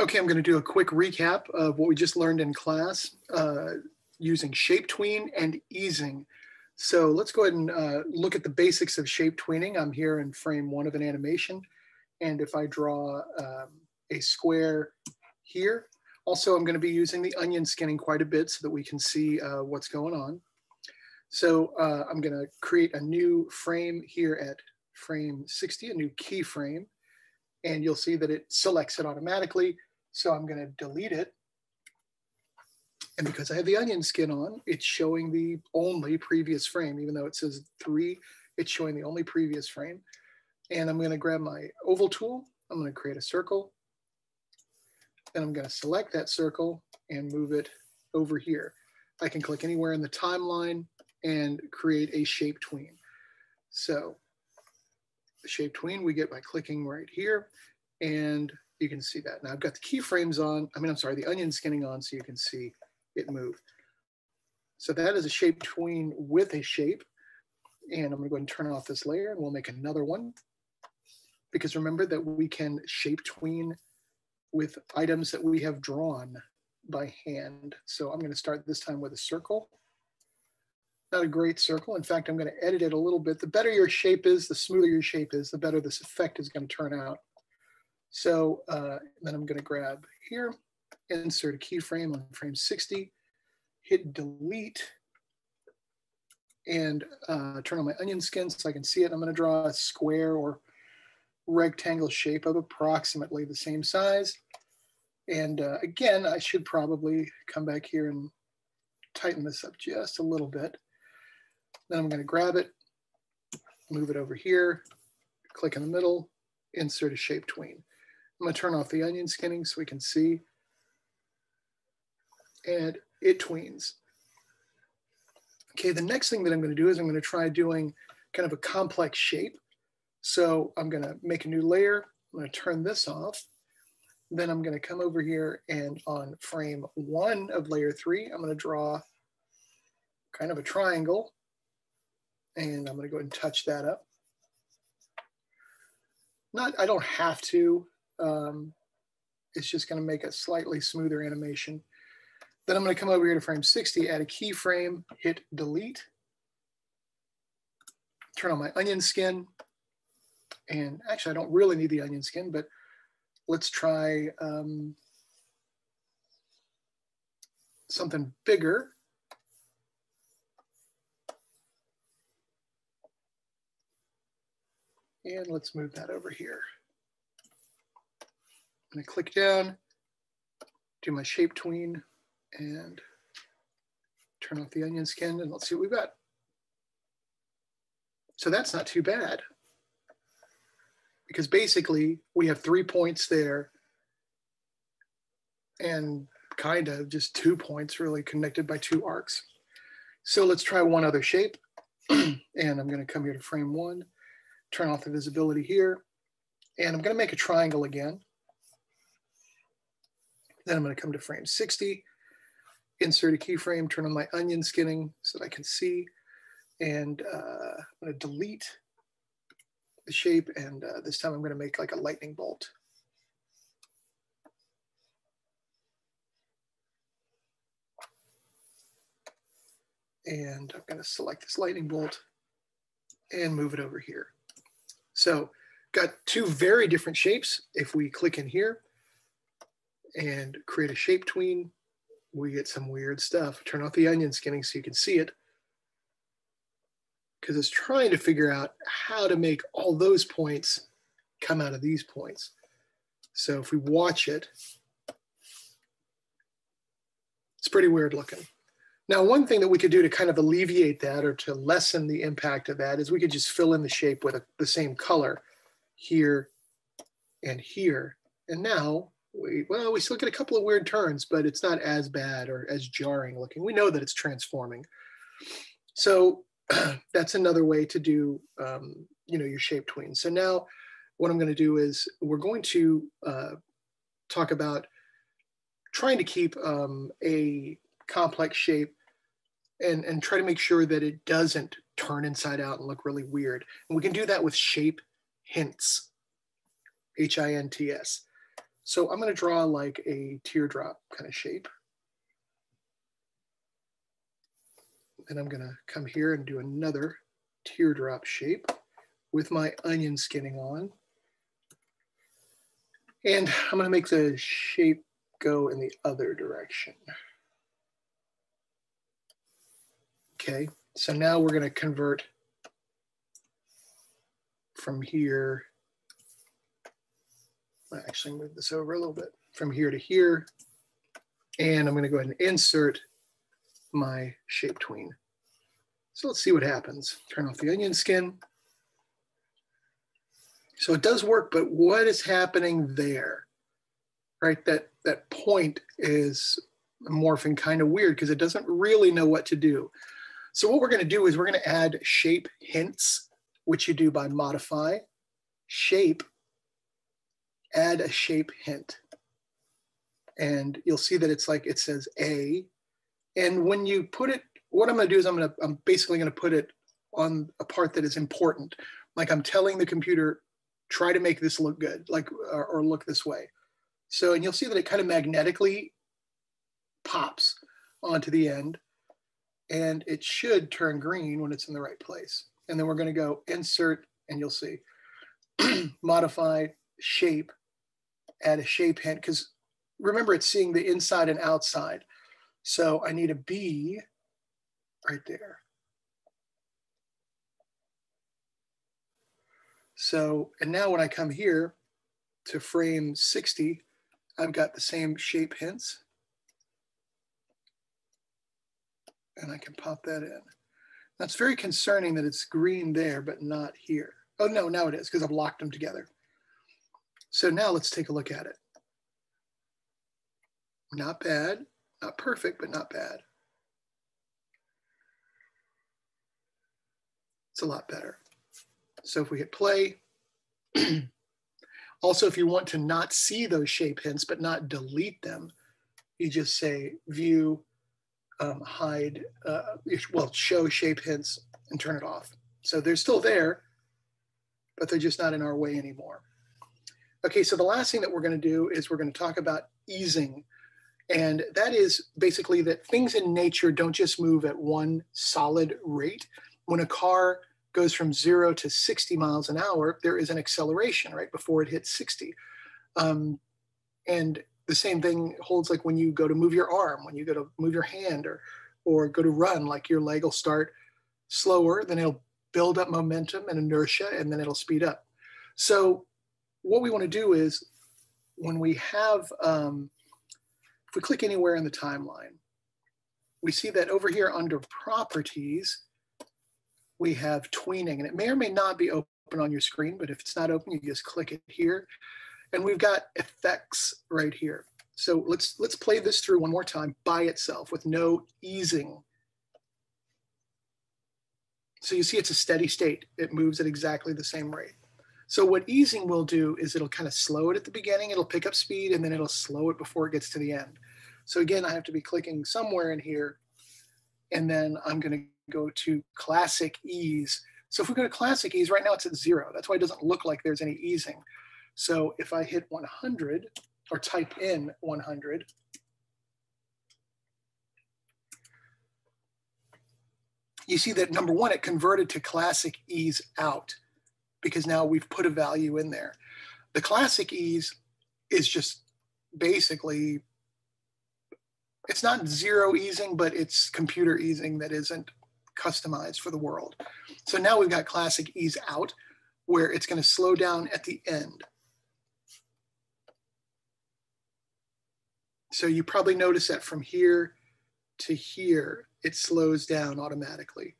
Okay, I'm going to do a quick recap of what we just learned in class uh, using shape tween and easing. So let's go ahead and uh, look at the basics of shape tweening. I'm here in frame one of an animation. And if I draw um, a square here, also I'm going to be using the onion skinning quite a bit so that we can see uh, what's going on. So uh, I'm going to create a new frame here at frame 60, a new keyframe. And you'll see that it selects it automatically so I'm going to delete it. And because I have the onion skin on, it's showing the only previous frame, even though it says three, it's showing the only previous frame. And I'm going to grab my oval tool. I'm going to create a circle. And I'm going to select that circle and move it over here. I can click anywhere in the timeline and create a shape tween. So the shape tween we get by clicking right here. And you can see that. Now I've got the keyframes on, I mean, I'm sorry, the onion skinning on so you can see it move. So that is a shape tween with a shape. And I'm gonna go ahead and turn off this layer and we'll make another one. Because remember that we can shape tween with items that we have drawn by hand. So I'm gonna start this time with a circle. Not a great circle. In fact, I'm gonna edit it a little bit. The better your shape is, the smoother your shape is, the better this effect is gonna turn out. So uh, then I'm gonna grab here, insert a keyframe on frame 60, hit delete, and uh, turn on my onion skin so I can see it. I'm gonna draw a square or rectangle shape of approximately the same size. And uh, again, I should probably come back here and tighten this up just a little bit. Then I'm gonna grab it, move it over here, click in the middle, insert a shape tween. I'm gonna turn off the onion skinning so we can see. And it tweens. Okay, the next thing that I'm gonna do is I'm gonna try doing kind of a complex shape. So I'm gonna make a new layer. I'm gonna turn this off. Then I'm gonna come over here and on frame one of layer three, I'm gonna draw kind of a triangle. And I'm gonna go ahead and touch that up. Not, I don't have to, um, it's just going to make a slightly smoother animation. Then I'm going to come over here to frame 60, add a keyframe, hit delete, turn on my onion skin. And actually, I don't really need the onion skin, but let's try um, something bigger. And let's move that over here. I'm gonna click down, do my shape tween and turn off the onion skin and let's see what we've got. So that's not too bad because basically we have three points there and kind of just two points really connected by two arcs. So let's try one other shape. and I'm gonna come here to frame one, turn off the visibility here, and I'm gonna make a triangle again. Then I'm going to come to frame 60, insert a keyframe, turn on my onion skinning so that I can see. And uh, I'm going to delete the shape. And uh, this time I'm going to make like a lightning bolt. And I'm going to select this lightning bolt and move it over here. So got two very different shapes. If we click in here, and create a shape tween, we get some weird stuff. Turn off the onion skinning so you can see it. Because it's trying to figure out how to make all those points come out of these points. So if we watch it, it's pretty weird looking. Now, one thing that we could do to kind of alleviate that or to lessen the impact of that is we could just fill in the shape with a, the same color here and here. And now we well we still get a couple of weird turns but it's not as bad or as jarring looking we know that it's transforming so that's another way to do um, you know your shape tween so now what i'm going to do is we're going to uh, talk about trying to keep um, a complex shape and, and try to make sure that it doesn't turn inside out and look really weird. And we can do that with shape hints, H-I-N-T-S. So I'm going to draw like a teardrop kind of shape. And I'm going to come here and do another teardrop shape with my onion skinning on. And I'm going to make the shape go in the other direction. Okay, so now we're going to convert from here. Actually move this over a little bit from here to here. And I'm going to go ahead and insert my shape tween. So let's see what happens. Turn off the onion skin. So it does work, but what is happening there? Right, that, that point is morphing kind of weird because it doesn't really know what to do. So what we're going to do is we're going to add shape hints, which you do by modify, shape, add a shape hint. And you'll see that it's like it says A. And when you put it, what I'm going to do is I'm going to, I'm basically going to put it on a part that is important. Like I'm telling the computer, try to make this look good, like, or, or look this way. So, and you'll see that it kind of magnetically pops onto the end and it should turn green when it's in the right place. And then we're going to go insert and you'll see modify shape, add a shape hint because remember it's seeing the inside and outside. So I need a B right there. So, and now when I come here to frame 60, I've got the same shape hints. and I can pop that in. That's very concerning that it's green there, but not here. Oh no, now it is because I've locked them together. So now let's take a look at it. Not bad, not perfect, but not bad. It's a lot better. So if we hit play, also if you want to not see those shape hints, but not delete them, you just say view um, hide, uh, well, show shape hints and turn it off. So they're still there, but they're just not in our way anymore. Okay, so the last thing that we're going to do is we're going to talk about easing. And that is basically that things in nature don't just move at one solid rate. When a car goes from zero to 60 miles an hour, there is an acceleration right before it hits 60. Um, and the same thing holds like when you go to move your arm, when you go to move your hand or or go to run, like your leg will start slower, then it'll build up momentum and inertia, and then it'll speed up. So what we want to do is when we have, um, if we click anywhere in the timeline, we see that over here under properties, we have tweening, and it may or may not be open on your screen, but if it's not open, you just click it here. And we've got effects right here. So let's, let's play this through one more time by itself with no easing. So you see it's a steady state. It moves at exactly the same rate. So what easing will do is it'll kind of slow it at the beginning, it'll pick up speed, and then it'll slow it before it gets to the end. So again, I have to be clicking somewhere in here, and then I'm gonna go to classic ease. So if we go to classic ease, right now it's at zero. That's why it doesn't look like there's any easing. So if I hit 100 or type in 100, you see that number one, it converted to classic ease out because now we've put a value in there. The classic ease is just basically, it's not zero easing, but it's computer easing that isn't customized for the world. So now we've got classic ease out where it's going to slow down at the end. So you probably notice that from here to here, it slows down automatically.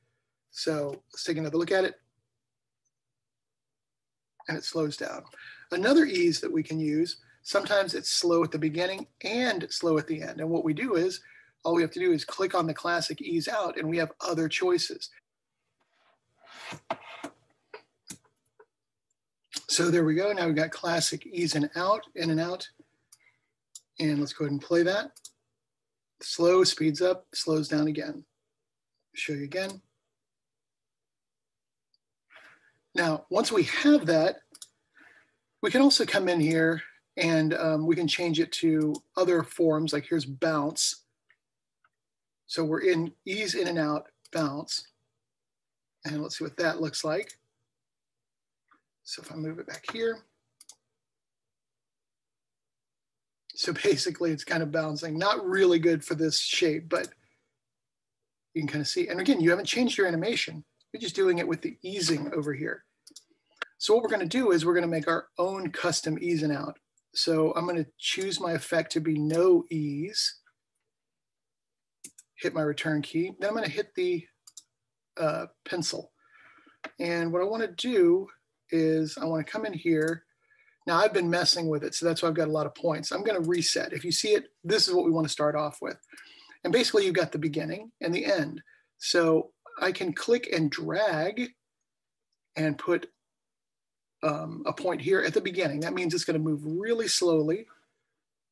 So let's take another look at it. And it slows down. Another ease that we can use, sometimes it's slow at the beginning and slow at the end. And what we do is, all we have to do is click on the classic ease out and we have other choices. So there we go. Now we've got classic ease and out, in and out. And let's go ahead and play that. Slow speeds up, slows down again. Show you again. Now, once we have that, we can also come in here And um, we can change it to other forms, like here's bounce. So we're in ease in and out, bounce. And let's see what that looks like. So if I move it back here. So basically it's kind of bouncing, not really good for this shape, but you can kind of see. And again, you haven't changed your animation. You're just doing it with the easing over here. So what we're going to do is we're going to make our own custom ease and out. So I'm going to choose my effect to be no ease. Hit my return key. Then I'm going to hit the uh, pencil. And what I want to do is I want to come in here. Now I've been messing with it, so that's why I've got a lot of points. I'm going to reset. If you see it, this is what we want to start off with. And basically you've got the beginning and the end. So I can click and drag and put um, a point here at the beginning. That means it's going to move really slowly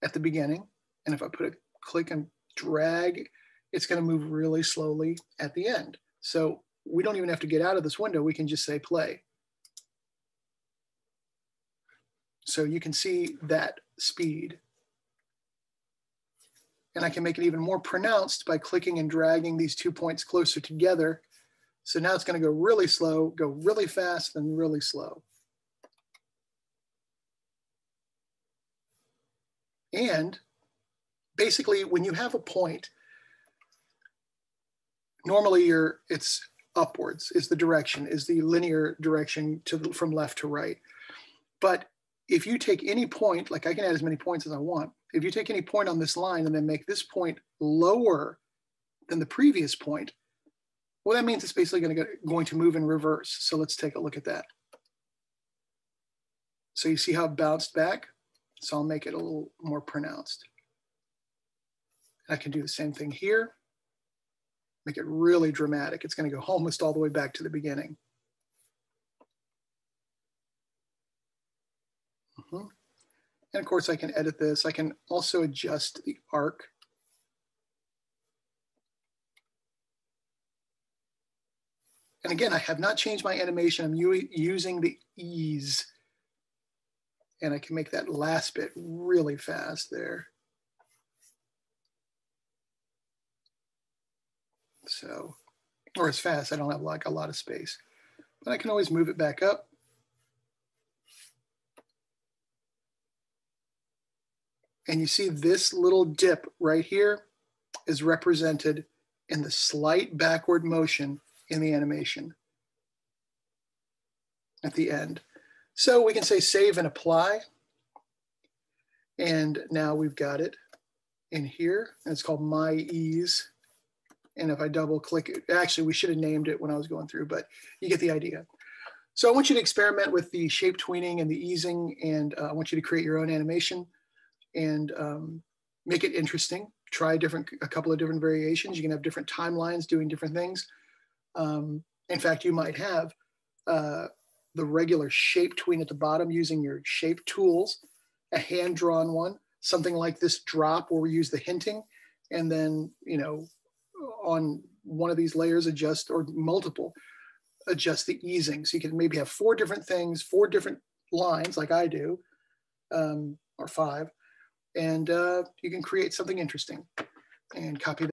at the beginning. And if I put a click and drag, it's going to move really slowly at the end. So we don't even have to get out of this window. We can just say play. So you can see that speed. And I can make it even more pronounced by clicking and dragging these two points closer together. So now it's going to go really slow, go really fast, and really slow. And basically, when you have a point, normally you're, it's upwards is the direction, is the linear direction to the, from left to right. But if you take any point, like I can add as many points as I want, if you take any point on this line and then make this point lower than the previous point, well, that means it's basically going to, go, going to move in reverse. So let's take a look at that. So you see how it bounced back? So I'll make it a little more pronounced. I can do the same thing here. Make it really dramatic. It's going to go almost all the way back to the beginning. Mm -hmm. And of course, I can edit this. I can also adjust the arc. And again, I have not changed my animation. I'm using the ease and I can make that last bit really fast there. So, or as fast, I don't have like a lot of space, but I can always move it back up. And you see this little dip right here is represented in the slight backward motion in the animation at the end. So we can say save and apply. And now we've got it in here. And it's called My Ease. And if I double click it, actually we should have named it when I was going through, but you get the idea. So I want you to experiment with the shape tweening and the easing, and uh, I want you to create your own animation and um, make it interesting. Try different, a couple of different variations. You can have different timelines doing different things. Um, in fact, you might have uh, the regular shape tween at the bottom using your shape tools, a hand drawn one, something like this drop where we use the hinting, and then, you know, on one of these layers adjust or multiple, adjust the easing. So you can maybe have four different things, four different lines like I do, um, or five, and uh, you can create something interesting and copy